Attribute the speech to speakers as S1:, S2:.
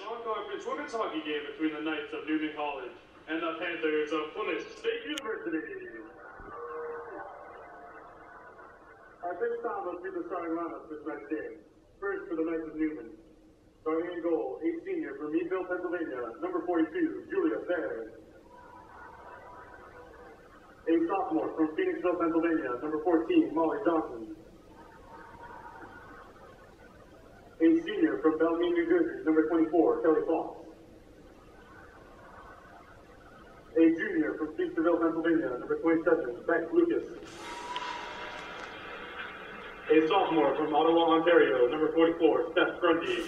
S1: non-conference women's hockey game between the Knights of Neumann College and the Panthers of Plymouth State University. At this time, let's see the starting lineup this next game. First for the Knights of Neumann. Starting in goal, a senior from Meadville, Pennsylvania, number 42, Julia Fair. A sophomore from Phoenixville, Pennsylvania, number 14, Molly Johnson. A senior from Bellevue, New Jersey, number 24, Kelly Fox. A junior from Feasterville, Pennsylvania, number 27, Beck Lucas. A sophomore from Ottawa, Ontario, number 44, Steph Grundy.